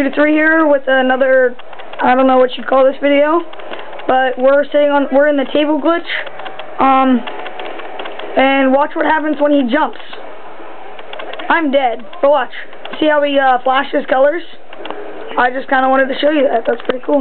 two to three here with another, I don't know what you'd call this video, but we're sitting on, we're in the table glitch, um, and watch what happens when he jumps. I'm dead, but watch. See how he uh, flashes colors? I just kind of wanted to show you that. That's pretty cool.